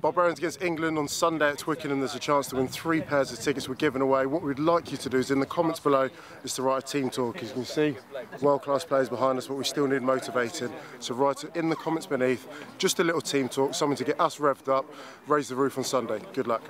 Barbarians against England on Sunday at Twickenham. There's a chance to win three pairs of tickets we're giving away. What we'd like you to do is in the comments below is to write a team talk. As you can see, world-class players behind us, but we still need motivating. So write it in the comments beneath, just a little team talk, something to get us revved up, raise the roof on Sunday. Good luck.